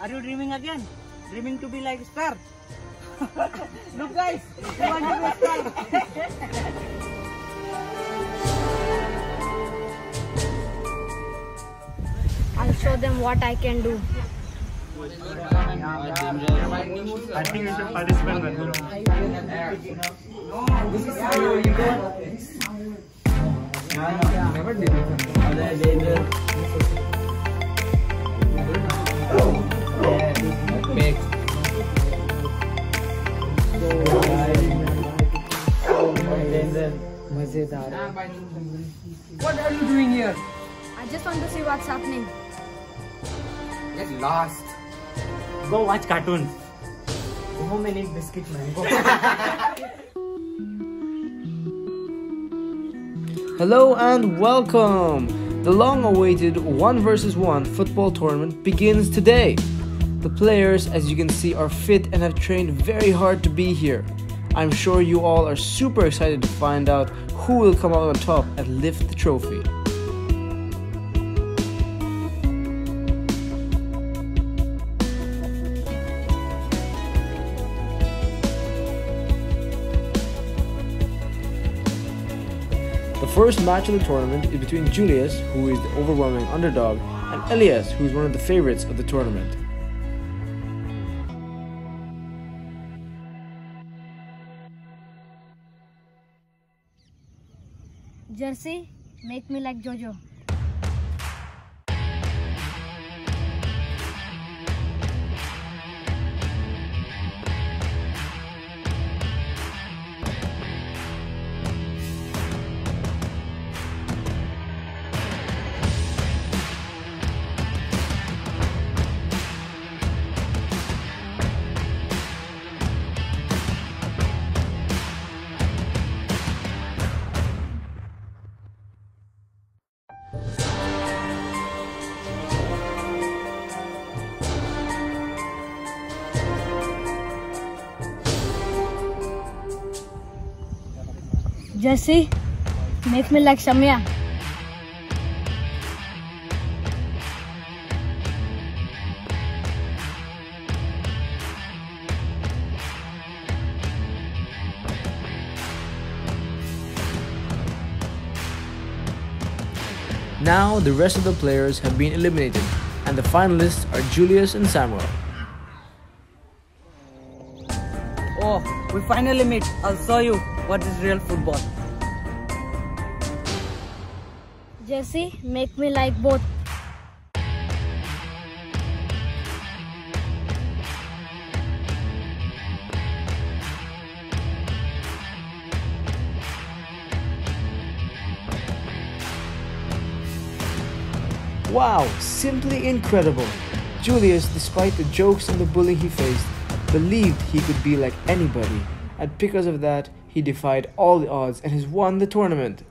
Are you dreaming again? Dreaming to be like star? Look guys, you want to be a star? I'll show them what I can do. I think you should participate in What are you doing here? I just want to see what's happening. Get lost. Go watch cartoons. Go home and eat biscuit man. Go. Hello and welcome! The long awaited 1 vs 1 football tournament begins today. The players, as you can see, are fit and have trained very hard to be here. I'm sure you all are super excited to find out who will come out on top and lift the trophy. The first match of the tournament is between Julius, who is the overwhelming underdog, and Elias, who is one of the favorites of the tournament. Jersey make me like JoJo Jersey, make me like Shamia. Now the rest of the players have been eliminated, and the finalists are Julius and Samuel. Oh, we finally meet. I'll show you what is real football. Jersey, make me like both. Wow, simply incredible! Julius, despite the jokes and the bullying he faced, believed he could be like anybody, and because of that, he defied all the odds and has won the tournament.